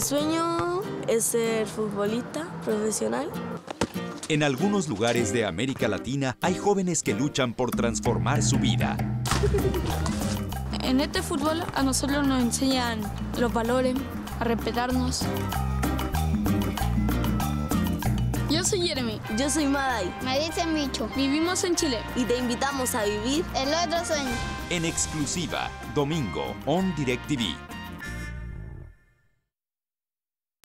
Mi sueño es ser futbolista profesional. En algunos lugares de América Latina hay jóvenes que luchan por transformar su vida. En este fútbol a nosotros nos enseñan los valores, a respetarnos. Yo soy Jeremy. Yo soy Maday. Me dicen Micho. Vivimos en Chile. Y te invitamos a vivir el otro sueño. En exclusiva, domingo, on DirecTV.